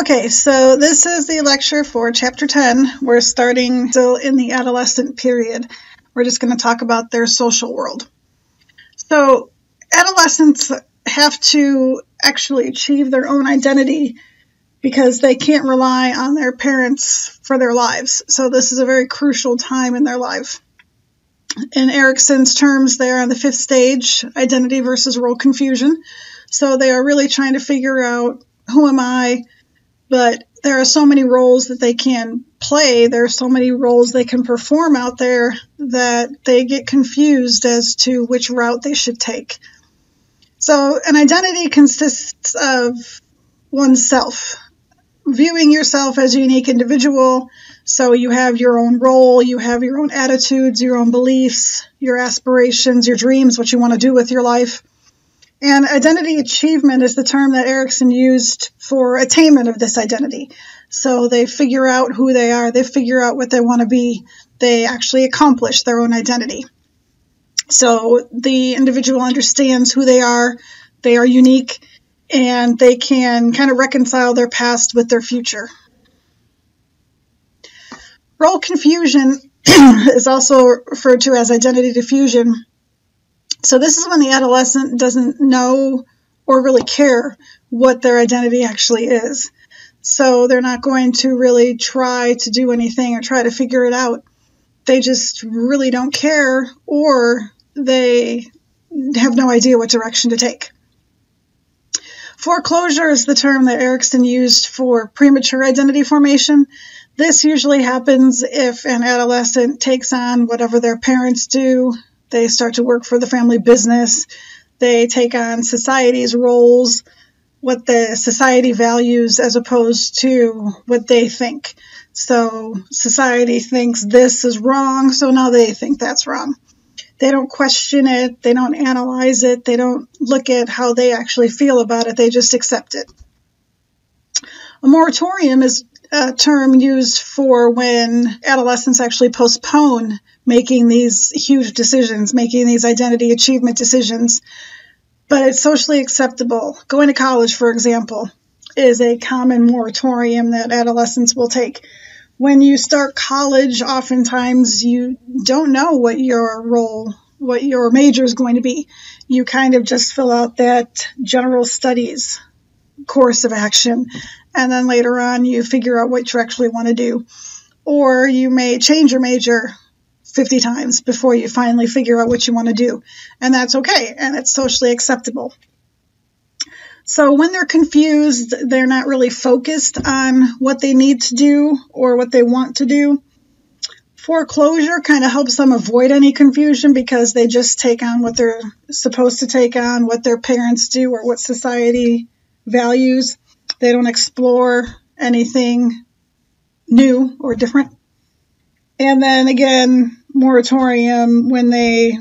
Okay, so this is the lecture for chapter 10. We're starting still in the adolescent period. We're just going to talk about their social world. So, adolescents have to actually achieve their own identity because they can't rely on their parents for their lives. So, this is a very crucial time in their life. In Erikson's terms, they are on the fifth stage identity versus role confusion. So, they are really trying to figure out who am I? But there are so many roles that they can play. There are so many roles they can perform out there that they get confused as to which route they should take. So, an identity consists of oneself, viewing yourself as a unique individual. So, you have your own role, you have your own attitudes, your own beliefs, your aspirations, your dreams, what you want to do with your life. And identity achievement is the term that Erikson used for attainment of this identity. So they figure out who they are, they figure out what they want to be, they actually accomplish their own identity. So the individual understands who they are, they are unique, and they can kind of reconcile their past with their future. Role confusion is also referred to as identity diffusion so this is when the adolescent doesn't know or really care what their identity actually is. So they're not going to really try to do anything or try to figure it out. They just really don't care or they have no idea what direction to take. Foreclosure is the term that Erikson used for premature identity formation. This usually happens if an adolescent takes on whatever their parents do they start to work for the family business. They take on society's roles, what the society values as opposed to what they think. So society thinks this is wrong, so now they think that's wrong. They don't question it, they don't analyze it, they don't look at how they actually feel about it, they just accept it. A moratorium is a term used for when adolescents actually postpone making these huge decisions, making these identity achievement decisions. But it's socially acceptable. Going to college, for example, is a common moratorium that adolescents will take. When you start college, oftentimes you don't know what your role, what your major is going to be. You kind of just fill out that general studies course of action, and then later on you figure out what you actually want to do. Or you may change your major 50 times before you finally figure out what you want to do. And that's okay, and it's socially acceptable. So when they're confused, they're not really focused on what they need to do or what they want to do. Foreclosure kind of helps them avoid any confusion because they just take on what they're supposed to take on, what their parents do, or what society values. They don't explore anything new or different. And then again, moratorium when they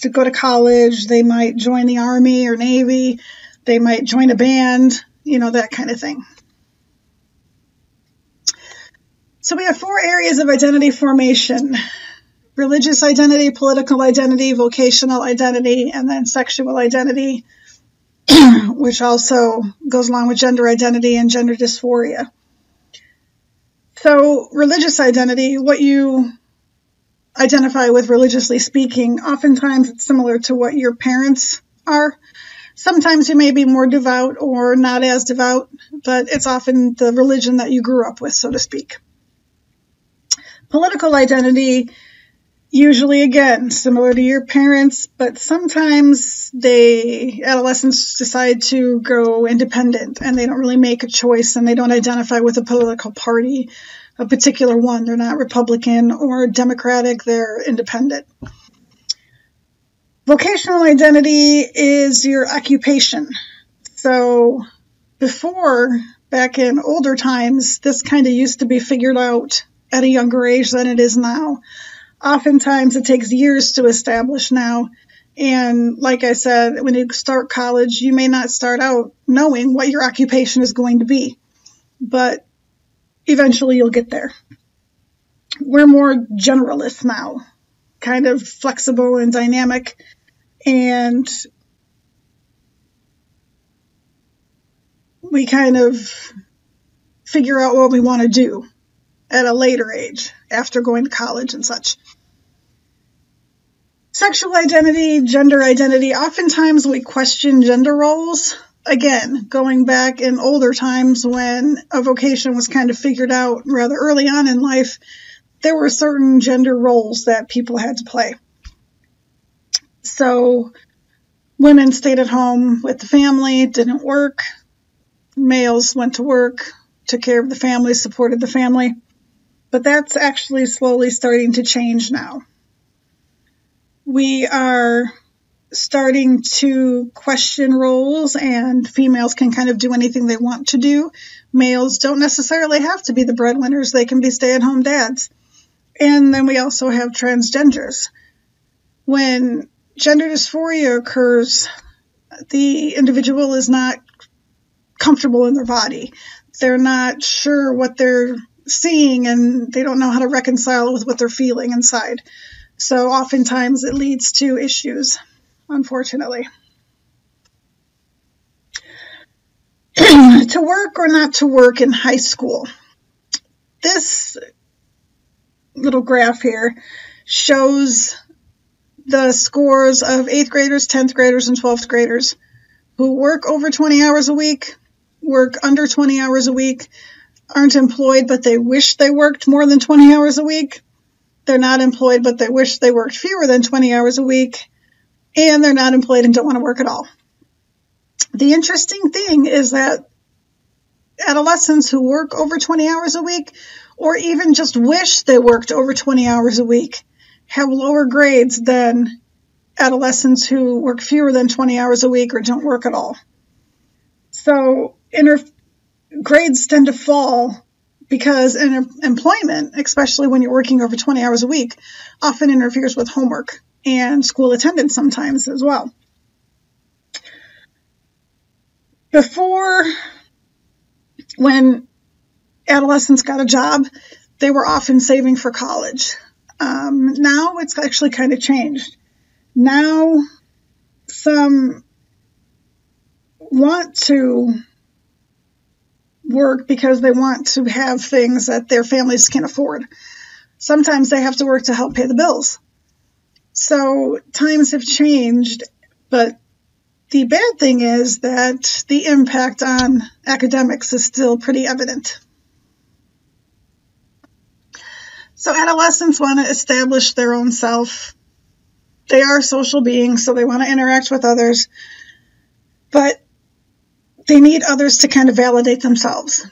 to go to college, they might join the army or navy, they might join a band, you know, that kind of thing. So we have four areas of identity formation. Religious identity, political identity, vocational identity, and then sexual identity, which also goes along with gender identity and gender dysphoria. So, religious identity, what you identify with religiously speaking, oftentimes it's similar to what your parents are. Sometimes you may be more devout or not as devout, but it's often the religion that you grew up with, so to speak. Political identity, usually again, similar to your parents, but sometimes they, adolescents decide to go independent and they don't really make a choice and they don't identify with a political party a particular one. They're not Republican or Democratic, they're independent. Vocational identity is your occupation. So before, back in older times, this kind of used to be figured out at a younger age than it is now. Oftentimes it takes years to establish now. And like I said, when you start college, you may not start out knowing what your occupation is going to be. But eventually you'll get there. We're more generalists now, kind of flexible and dynamic, and we kind of figure out what we want to do at a later age after going to college and such. Sexual identity, gender identity, oftentimes we question gender roles. Again, going back in older times when a vocation was kind of figured out rather early on in life, there were certain gender roles that people had to play. So women stayed at home with the family, didn't work. Males went to work, took care of the family, supported the family. But that's actually slowly starting to change now. We are starting to question roles and females can kind of do anything they want to do. Males don't necessarily have to be the breadwinners. They can be stay at home dads. And then we also have transgenders. When gender dysphoria occurs, the individual is not comfortable in their body. They're not sure what they're seeing and they don't know how to reconcile with what they're feeling inside. So oftentimes it leads to issues, unfortunately. to work or not to work in high school. This little graph here shows the scores of 8th graders, 10th graders, and 12th graders who work over 20 hours a week, work under 20 hours a week, aren't employed but they wish they worked more than 20 hours a week. They're not employed but they wish they worked fewer than 20 hours a week. And they're not employed and don't want to work at all. The interesting thing is that adolescents who work over 20 hours a week or even just wish they worked over 20 hours a week have lower grades than adolescents who work fewer than 20 hours a week or don't work at all. So inter- grades tend to fall because in employment, especially when you're working over 20 hours a week, often interferes with homework and school attendance sometimes as well. Before, when adolescents got a job, they were often saving for college. Um, now it's actually kind of changed. Now some want to work because they want to have things that their families can afford. Sometimes they have to work to help pay the bills. So times have changed, but the bad thing is that the impact on academics is still pretty evident. So adolescents want to establish their own self. They are social beings, so they want to interact with others. But they need others to kind of validate themselves.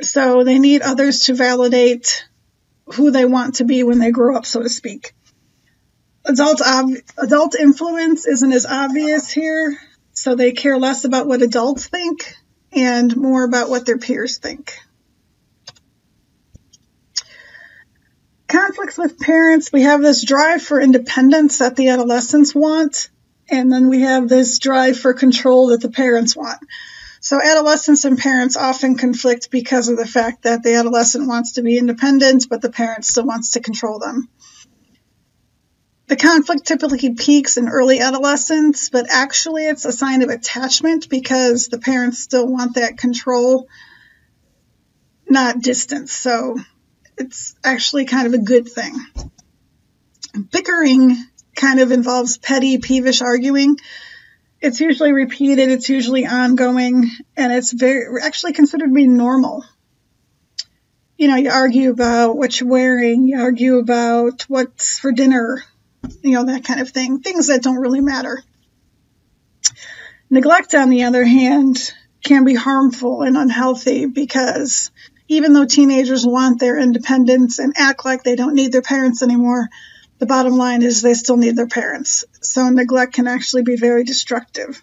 So they need others to validate who they want to be when they grow up, so to speak. Adult ob- adult influence isn't as obvious here, so they care less about what adults think and more about what their peers think. conflicts with parents, we have this drive for independence that the adolescents want, and then we have this drive for control that the parents want. So adolescents and parents often conflict because of the fact that the adolescent wants to be independent, but the parent still wants to control them. The conflict typically peaks in early adolescence, but actually it's a sign of attachment because the parents still want that control, not distance. So it's actually kind of a good thing. Bickering kind of involves petty, peevish arguing. It's usually repeated, it's usually ongoing, and it's very actually considered to be normal. You know, you argue about what you're wearing, you argue about what's for dinner, you know, that kind of thing. Things that don't really matter. Neglect, on the other hand, can be harmful and unhealthy because even though teenagers want their independence and act like they don't need their parents anymore, the bottom line is they still need their parents. So neglect can actually be very destructive.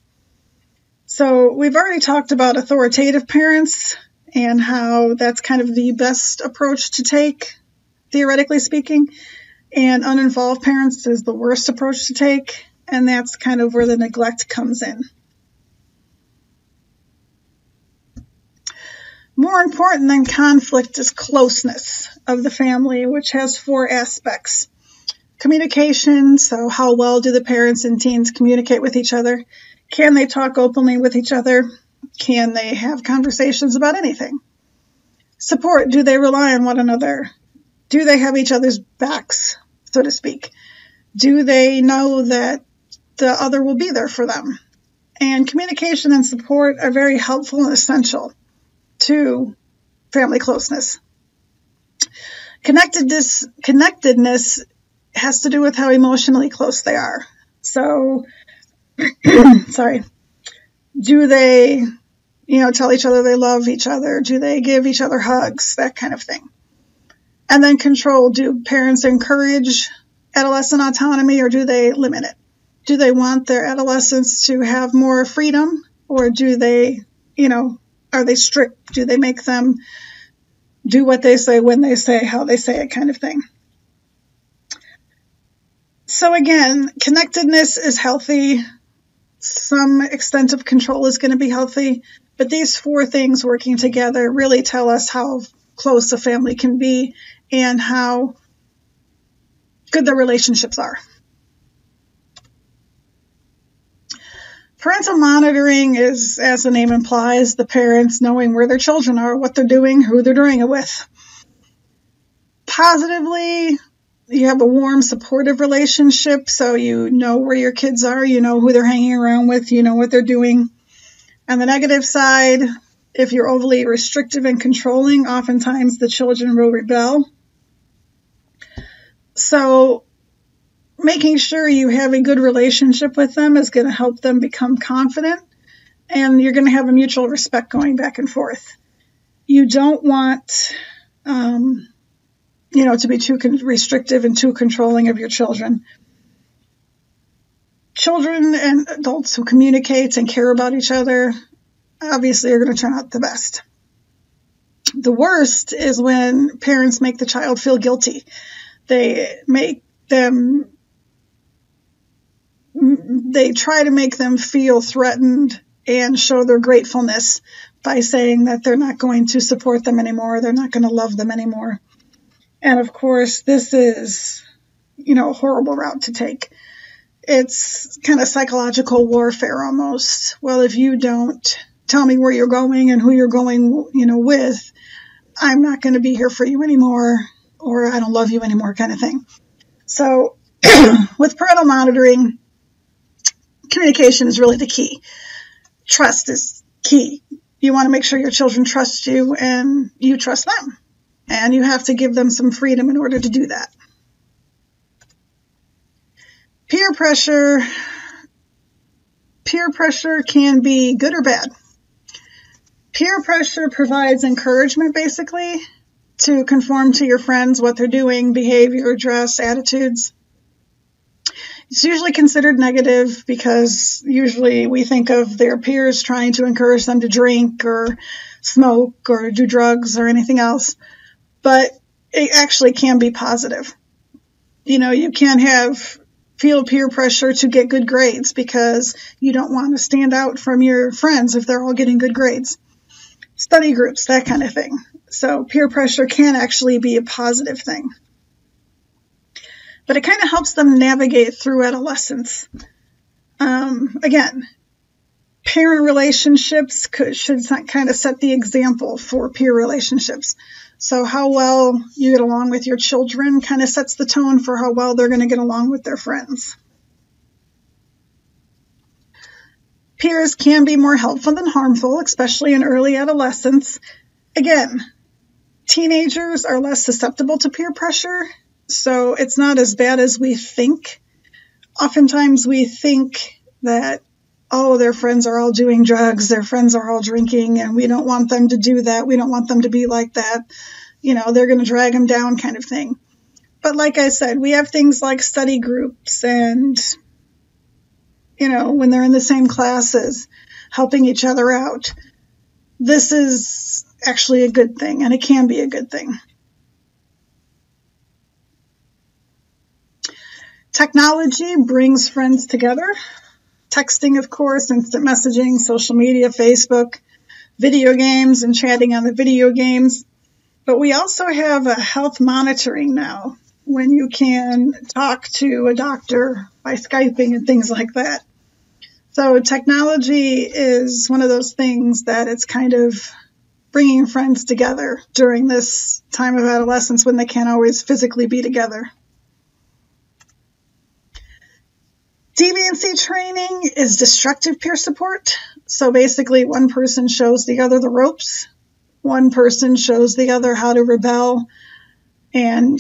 So we've already talked about authoritative parents and how that's kind of the best approach to take, theoretically speaking. And uninvolved parents is the worst approach to take. And that's kind of where the neglect comes in. More important than conflict is closeness of the family, which has four aspects. Communication, so how well do the parents and teens communicate with each other? Can they talk openly with each other? Can they have conversations about anything? Support. Do they rely on one another? Do they have each other's backs, so to speak? Do they know that the other will be there for them? And communication and support are very helpful and essential to family closeness. Connectedness, connectedness has to do with how emotionally close they are. So, sorry. Do they, you know, tell each other they love each other? Do they give each other hugs? That kind of thing. And then control. Do parents encourage adolescent autonomy or do they limit it? Do they want their adolescents to have more freedom or do they, you know, are they strict? Do they make them do what they say when they say how they say it kind of thing? So again, connectedness is healthy. Some extent of control is going to be healthy, but these four things working together really tell us how close a family can be and how good the relationships are. Parental monitoring is, as the name implies, the parents knowing where their children are, what they're doing, who they're doing it with. Positively, you have a warm, supportive relationship, so you know where your kids are, you know who they're hanging around with, you know what they're doing. On the negative side, if you're overly restrictive and controlling, oftentimes the children will rebel. So making sure you have a good relationship with them is going to help them become confident and you're going to have a mutual respect going back and forth. You don't want, um, you know, to be too con- restrictive and too controlling of your children. Children and adults who communicate and care about each other obviously are going to turn out the best. The worst is when parents make the child feel guilty. They make them they try to make them feel threatened and show their gratefulness by saying that they're not going to support them anymore, they're not going to love them anymore. And of course, this is, you know, a horrible route to take. It's kind of psychological warfare almost. Well, if you don't tell me where you're going and who you're going, you know, with, I'm not going to be here for you anymore, or I don't love you anymore, kind of thing. So, with parental monitoring, communication is really the key. Trust is key. You want to make sure your children trust you and you trust them. And you have to give them some freedom in order to do that. Peer pressure. Peer pressure can be good or bad. Peer pressure provides encouragement basically to conform to your friends, what they're doing, behavior, dress, attitudes. It's usually considered negative because usually we think of their peers trying to encourage them to drink or smoke or do drugs or anything else. But it actually can be positive. You know, you can have feel peer pressure to get good grades because you don't want to stand out from your friends if they're all getting good grades. Study groups, that kind of thing. So peer pressure can actually be a positive thing but it kind of helps them navigate through adolescence. Um, again, parent relationships could, should kind of set the example for peer relationships. So how well you get along with your children kind of sets the tone for how well they're going to get along with their friends. Peers can be more helpful than harmful, especially in early adolescence. Again, teenagers are less susceptible to peer pressure so it's not as bad as we think. Oftentimes we think that, oh, their friends are all doing drugs, their friends are all drinking, and we don't want them to do that. We don't want them to be like that. You know, they're going to drag them down kind of thing. But like I said, we have things like study groups and, you know, when they're in the same classes, helping each other out. This is actually a good thing, and it can be a good thing. Technology brings friends together. Texting, of course, instant messaging, social media, Facebook, video games, and chatting on the video games. But we also have a health monitoring now when you can talk to a doctor by Skyping and things like that. So technology is one of those things that it's kind of bringing friends together during this time of adolescence when they can't always physically be together. Deviancy training is destructive peer support. So basically, one person shows the other the ropes, one person shows the other how to rebel and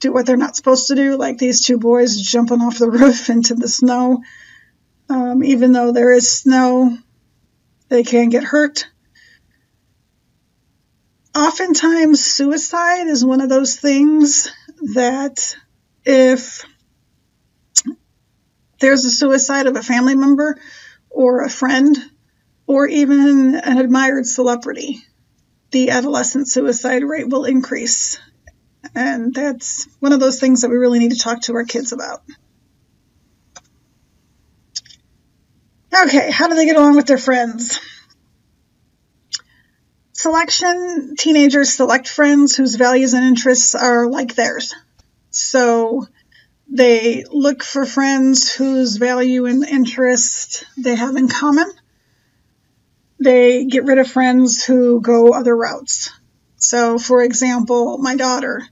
do what they're not supposed to do, like these two boys jumping off the roof into the snow. Um, even though there is snow, they can get hurt. Oftentimes, suicide is one of those things that if there's a suicide of a family member or a friend or even an admired celebrity, the adolescent suicide rate will increase. And that's one of those things that we really need to talk to our kids about. Okay, how do they get along with their friends? Selection teenagers select friends whose values and interests are like theirs. So they look for friends whose value and interest they have in common. They get rid of friends who go other routes. So, for example, my daughter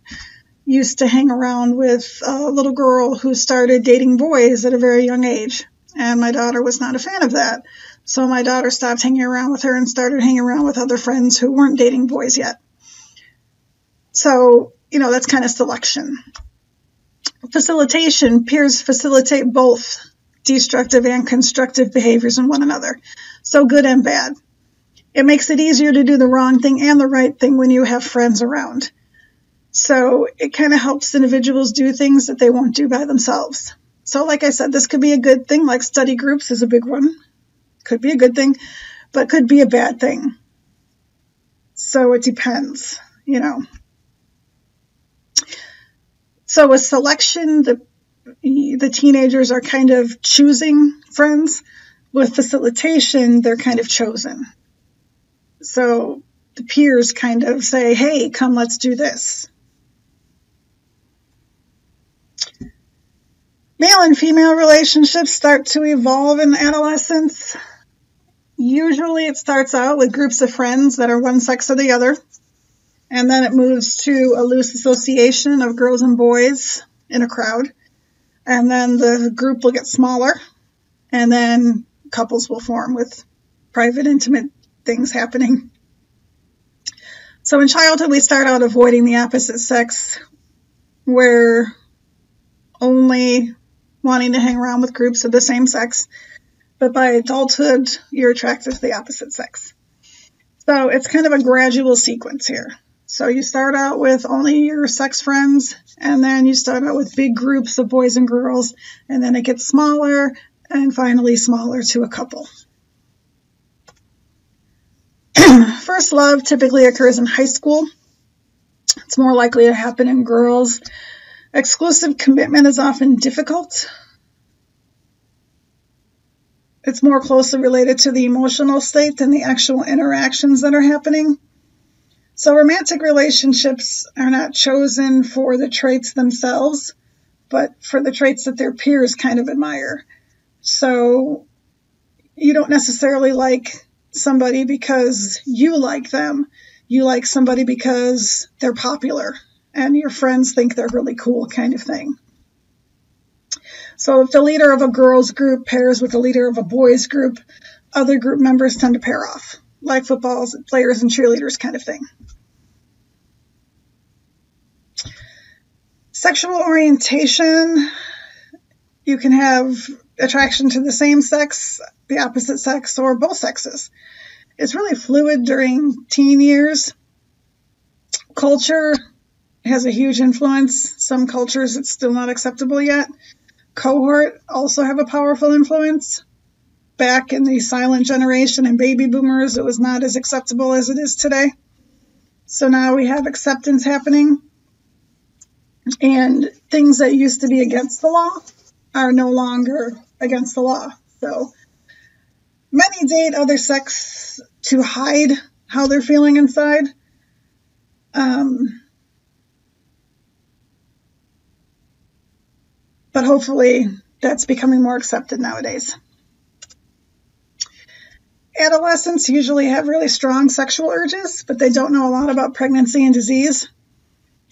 used to hang around with a little girl who started dating boys at a very young age. And my daughter was not a fan of that. So my daughter stopped hanging around with her and started hanging around with other friends who weren't dating boys yet. So, you know, that's kind of selection. Facilitation, peers facilitate both destructive and constructive behaviors in one another. So good and bad. It makes it easier to do the wrong thing and the right thing when you have friends around. So it kind of helps individuals do things that they won't do by themselves. So, like I said, this could be a good thing, like study groups is a big one. Could be a good thing, but could be a bad thing. So it depends, you know. So with selection, the the teenagers are kind of choosing friends. With facilitation, they're kind of chosen. So the peers kind of say, hey, come, let's do this. Male and female relationships start to evolve in adolescence. Usually it starts out with groups of friends that are one sex or the other and then it moves to a loose association of girls and boys in a crowd. And then the group will get smaller, and then couples will form with private, intimate things happening. So in childhood, we start out avoiding the opposite sex. We're only wanting to hang around with groups of the same sex. But by adulthood, you're attracted to the opposite sex. So it's kind of a gradual sequence here. So you start out with only your sex friends, and then you start out with big groups of boys and girls, and then it gets smaller, and finally smaller to a couple. First love typically occurs in high school. It's more likely to happen in girls. Exclusive commitment is often difficult. It's more closely related to the emotional state than the actual interactions that are happening. So romantic relationships are not chosen for the traits themselves, but for the traits that their peers kind of admire. So you don't necessarily like somebody because you like them. You like somebody because they're popular and your friends think they're really cool kind of thing. So if the leader of a girls group pairs with the leader of a boys group, other group members tend to pair off, like football players and cheerleaders kind of thing. Sexual orientation, you can have attraction to the same sex, the opposite sex, or both sexes. It's really fluid during teen years. Culture has a huge influence. Some cultures it's still not acceptable yet. Cohort also have a powerful influence. Back in the silent generation and baby boomers, it was not as acceptable as it is today. So now we have acceptance happening and things that used to be against the law are no longer against the law. So many date other sex to hide how they're feeling inside. Um, but hopefully that's becoming more accepted nowadays. Adolescents usually have really strong sexual urges, but they don't know a lot about pregnancy and disease.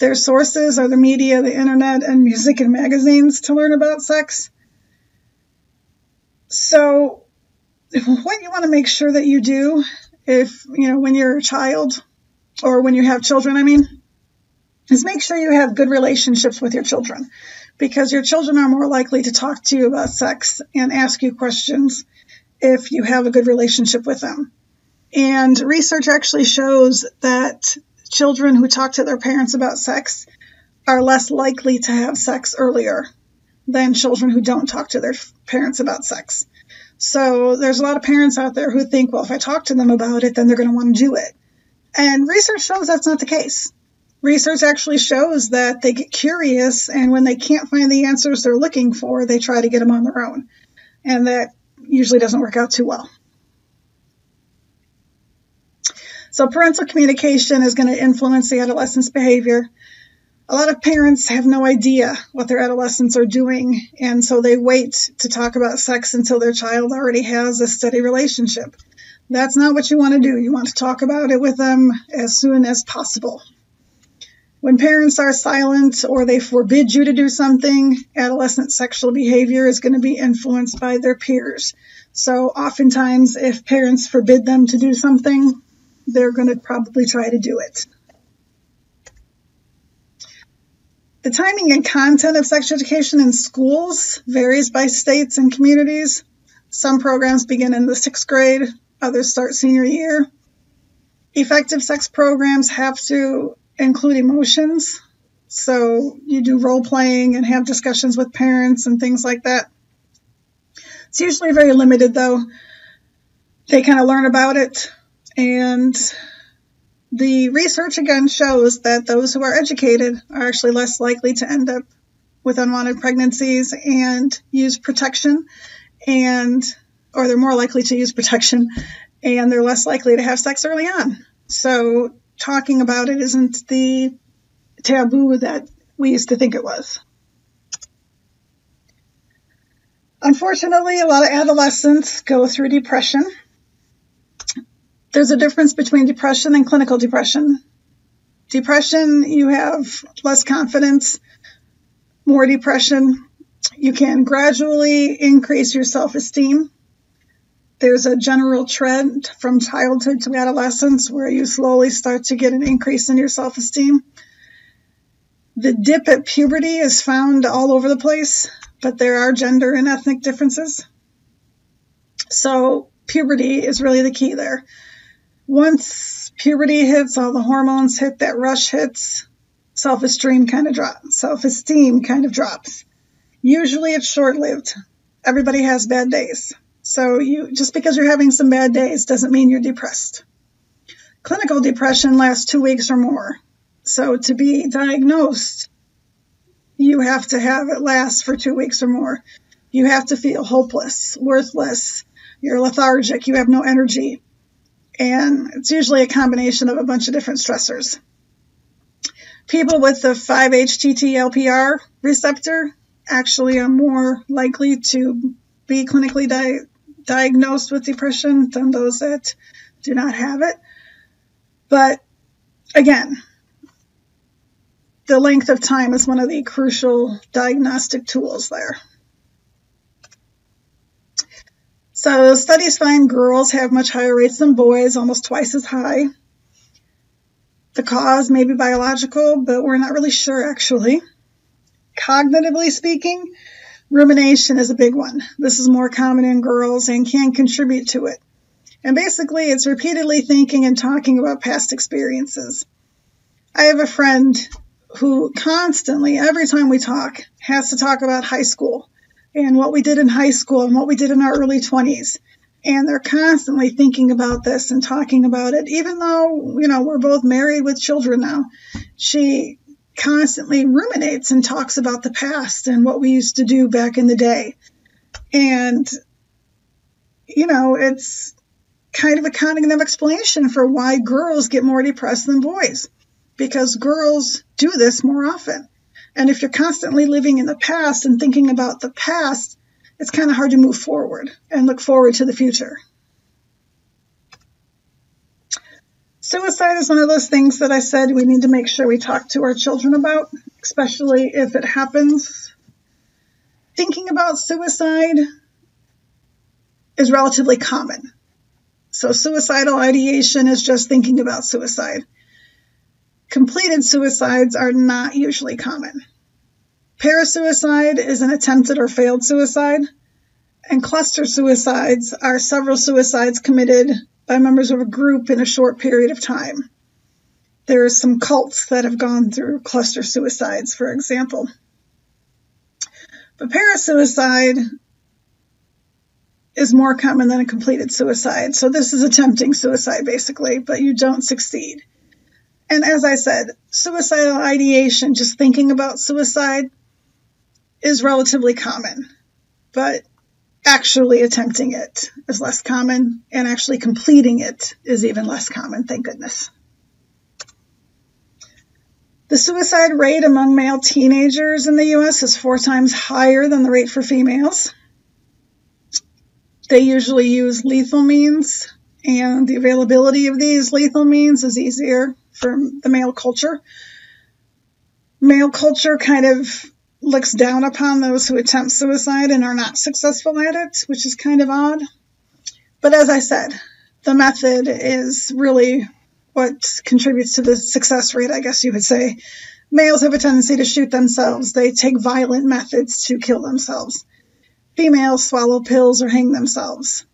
Their sources are the media, the internet, and music and magazines to learn about sex. So, what you want to make sure that you do if, you know, when you're a child or when you have children, I mean, is make sure you have good relationships with your children because your children are more likely to talk to you about sex and ask you questions if you have a good relationship with them. And research actually shows that children who talk to their parents about sex are less likely to have sex earlier than children who don't talk to their parents about sex. So there's a lot of parents out there who think, well, if I talk to them about it, then they're going to want to do it. And research shows that's not the case. Research actually shows that they get curious, and when they can't find the answers they're looking for, they try to get them on their own. And that usually doesn't work out too well. So parental communication is going to influence the adolescent's behavior. A lot of parents have no idea what their adolescents are doing, and so they wait to talk about sex until their child already has a steady relationship. That's not what you want to do. You want to talk about it with them as soon as possible. When parents are silent or they forbid you to do something, adolescent sexual behavior is going to be influenced by their peers. So oftentimes, if parents forbid them to do something, they're going to probably try to do it. The timing and content of sex education in schools varies by states and communities. Some programs begin in the sixth grade, others start senior year. Effective sex programs have to include emotions. So you do role playing and have discussions with parents and things like that. It's usually very limited though. They kind of learn about it and the research again shows that those who are educated are actually less likely to end up with unwanted pregnancies and use protection and or they're more likely to use protection and they're less likely to have sex early on. So talking about it isn't the taboo that we used to think it was. Unfortunately, a lot of adolescents go through depression. There's a difference between depression and clinical depression. Depression, you have less confidence, more depression. You can gradually increase your self esteem there's a general trend from childhood to adolescence where you slowly start to get an increase in your self esteem. The dip at puberty is found all over the place, but there are gender and ethnic differences. So, puberty is really the key there. Once puberty hits, all the hormones hit, that rush hits, self esteem kind of drops. Self esteem kind of drops. Usually it's short lived. Everybody has bad days. So you just because you're having some bad days doesn't mean you're depressed. Clinical depression lasts two weeks or more. So to be diagnosed, you have to have it last for two weeks or more. You have to feel hopeless, worthless, you're lethargic, you have no energy. And it's usually a combination of a bunch of different stressors. People with the 5-HTT-LPR receptor actually are more likely to be clinically di- diagnosed with depression than those that do not have it. But again, the length of time is one of the crucial diagnostic tools there. So studies find girls have much higher rates than boys, almost twice as high. The cause may be biological, but we're not really sure actually. Cognitively speaking, Rumination is a big one. This is more common in girls and can contribute to it. And basically, it's repeatedly thinking and talking about past experiences. I have a friend who constantly, every time we talk, has to talk about high school and what we did in high school and what we did in our early 20s. And they're constantly thinking about this and talking about it, even though, you know, we're both married with children now. She constantly ruminates and talks about the past and what we used to do back in the day. And, you know, it's kind of a cognitive explanation for why girls get more depressed than boys, because girls do this more often. And if you're constantly living in the past and thinking about the past, it's kind of hard to move forward and look forward to the future. Suicide is one of those things that I said we need to make sure we talk to our children about, especially if it happens. Thinking about suicide is relatively common. So, suicidal ideation is just thinking about suicide. Completed suicides are not usually common. Parasuicide is an attempted or failed suicide, and cluster suicides are several suicides committed by members of a group in a short period of time. There are some cults that have gone through cluster suicides, for example. But parasuicide is more common than a completed suicide. So this is attempting suicide basically, but you don't succeed. And as I said, suicidal ideation, just thinking about suicide, is relatively common. But actually attempting it is less common, and actually completing it is even less common, thank goodness. The suicide rate among male teenagers in the US is four times higher than the rate for females. They usually use lethal means, and the availability of these lethal means is easier for the male culture. Male culture kind of looks down upon those who attempt suicide and are not successful at it, which is kind of odd. But as I said, the method is really what contributes to the success rate, I guess you would say. Males have a tendency to shoot themselves. They take violent methods to kill themselves. Females swallow pills or hang themselves.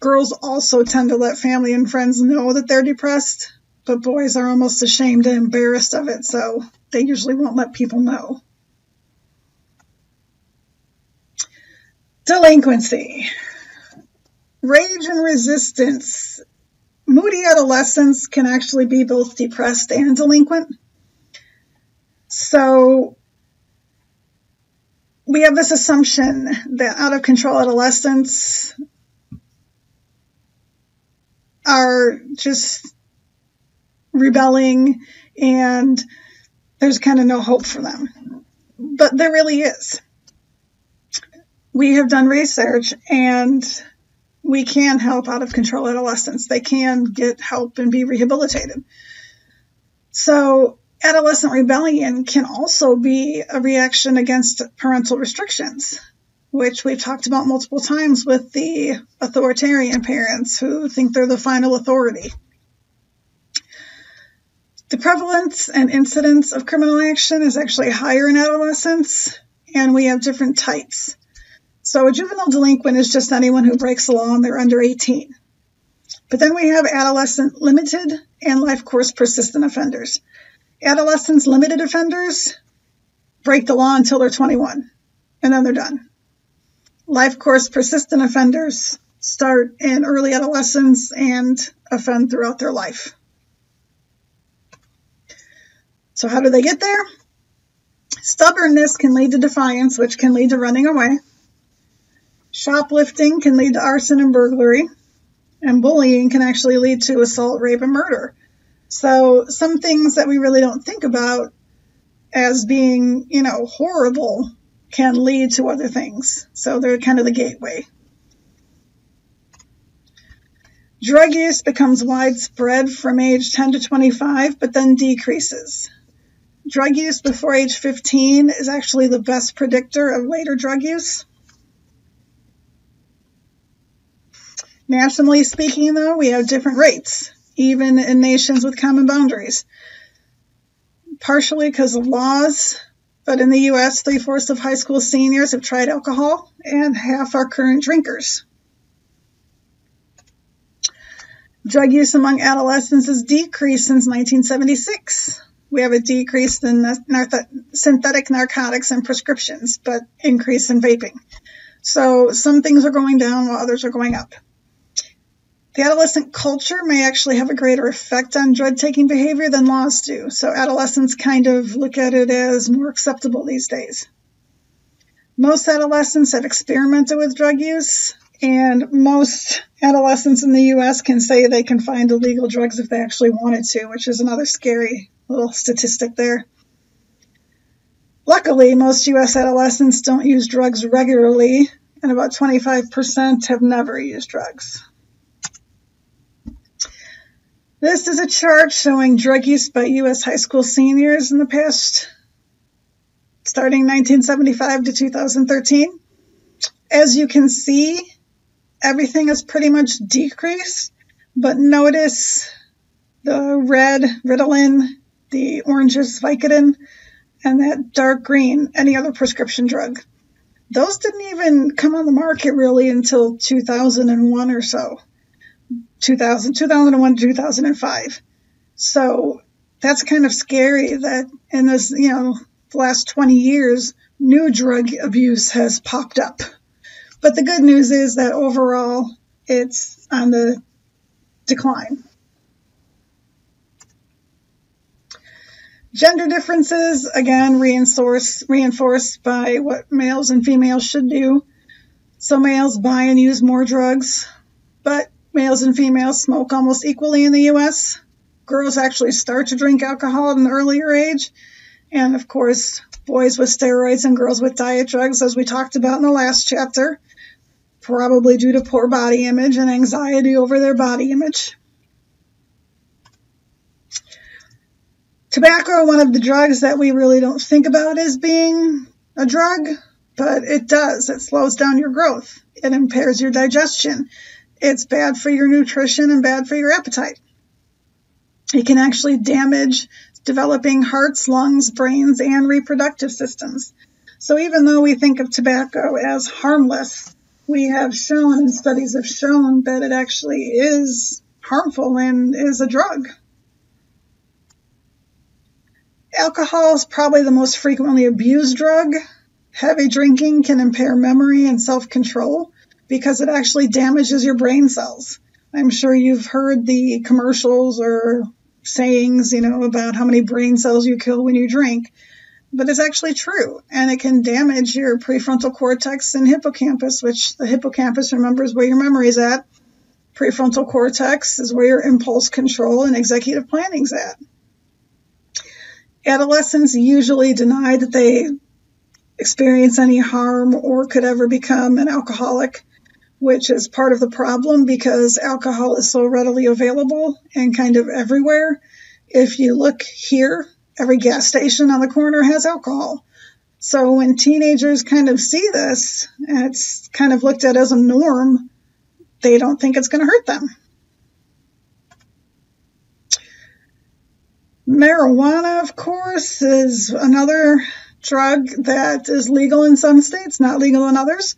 Girls also tend to let family and friends know that they're depressed, but boys are almost ashamed and embarrassed of it, so they usually won't let people know. Delinquency. Rage and resistance. Moody adolescents can actually be both depressed and delinquent. So we have this assumption that out of control adolescents are just rebelling and there's kind of no hope for them. But there really is we have done research and we can help out of control adolescents. They can get help and be rehabilitated. So, adolescent rebellion can also be a reaction against parental restrictions, which we've talked about multiple times with the authoritarian parents who think they're the final authority. The prevalence and incidence of criminal action is actually higher in adolescents, and we have different types. So a juvenile delinquent is just anyone who breaks the law and they're under 18. But then we have adolescent limited and life course persistent offenders. Adolescents limited offenders break the law until they're 21 and then they're done. Life course persistent offenders start in early adolescence and offend throughout their life. So how do they get there? Stubbornness can lead to defiance, which can lead to running away. Shoplifting can lead to arson and burglary, and bullying can actually lead to assault, rape, and murder. So, some things that we really don't think about as being, you know, horrible can lead to other things. So, they're kind of the gateway. Drug use becomes widespread from age 10 to 25, but then decreases. Drug use before age 15 is actually the best predictor of later drug use. Nationally speaking, though, we have different rates, even in nations with common boundaries. Partially because of laws, but in the U.S., three fourths of high school seniors have tried alcohol, and half are current drinkers. Drug use among adolescents has decreased since 1976. We have a decrease in synthetic narcotics and prescriptions, but increase in vaping. So some things are going down while others are going up. The adolescent culture may actually have a greater effect on drug taking behavior than laws do, so adolescents kind of look at it as more acceptable these days. Most adolescents have experimented with drug use, and most adolescents in the US can say they can find illegal drugs if they actually wanted to, which is another scary little statistic there. Luckily, most US adolescents don't use drugs regularly, and about 25% have never used drugs. This is a chart showing drug use by U.S. high school seniors in the past, starting 1975 to 2013. As you can see, everything has pretty much decreased, but notice the red Ritalin, the orange is Vicodin, and that dark green, any other prescription drug. Those didn't even come on the market really until 2001 or so. 2000, 2001 2005. So that's kind of scary that in this, you know, the last 20 years, new drug abuse has popped up. But the good news is that overall, it's on the decline. Gender differences, again, reinforce, reinforced by what males and females should do. So males buy and use more drugs, but males and females smoke almost equally in the US. Girls actually start to drink alcohol at an earlier age. And of course, boys with steroids and girls with diet drugs, as we talked about in the last chapter, probably due to poor body image and anxiety over their body image. Tobacco, one of the drugs that we really don't think about as being a drug, but it does. It slows down your growth. It impairs your digestion. It's bad for your nutrition and bad for your appetite. It can actually damage developing hearts, lungs, brains, and reproductive systems. So even though we think of tobacco as harmless, we have shown and studies have shown that it actually is harmful and is a drug. Alcohol is probably the most frequently abused drug. Heavy drinking can impair memory and self control because it actually damages your brain cells. I'm sure you've heard the commercials or sayings, you know, about how many brain cells you kill when you drink, but it's actually true. And it can damage your prefrontal cortex and hippocampus, which the hippocampus remembers where your memory is at. Prefrontal cortex is where your impulse control and executive planning's at. Adolescents usually deny that they experience any harm or could ever become an alcoholic, which is part of the problem because alcohol is so readily available and kind of everywhere. If you look here, every gas station on the corner has alcohol. So when teenagers kind of see this, and it's kind of looked at as a norm, they don't think it's going to hurt them. Marijuana, of course, is another drug that is legal in some states, not legal in others.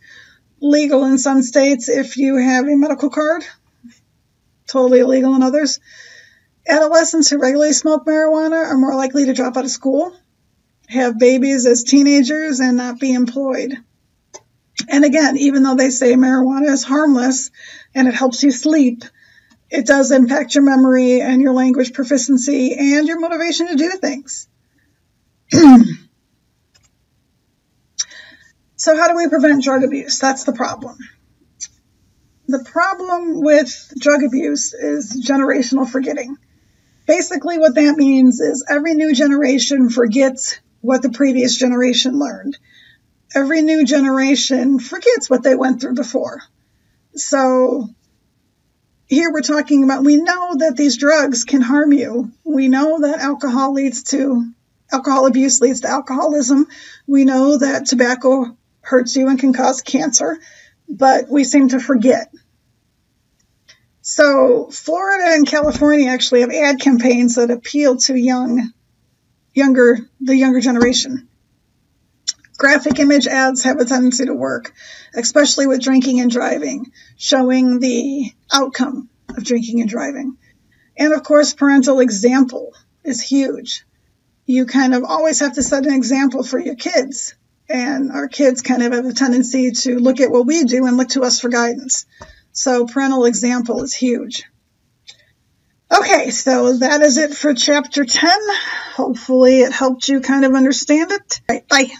Legal in some states if you have a medical card, totally illegal in others. Adolescents who regularly smoke marijuana are more likely to drop out of school, have babies as teenagers, and not be employed. And again, even though they say marijuana is harmless and it helps you sleep, it does impact your memory and your language proficiency and your motivation to do things. so, how do we prevent drug abuse? That's the problem. The problem with drug abuse is generational forgetting. Basically, what that means is every new generation forgets what the previous generation learned. Every new generation forgets what they went through before. So, here we're talking about we know that these drugs can harm you. We know that alcohol leads to alcohol abuse leads to alcoholism. We know that tobacco hurts you and can cause cancer, but we seem to forget. So Florida and California actually have ad campaigns that appeal to young, younger, the younger generation. Graphic image ads have a tendency to work, especially with drinking and driving, showing the outcome of drinking and driving. And of course, parental example is huge. You kind of always have to set an example for your kids. And our kids kind of have a tendency to look at what we do and look to us for guidance. So parental example is huge. Okay, so that is it for chapter 10. Hopefully it helped you kind of understand it. Bye.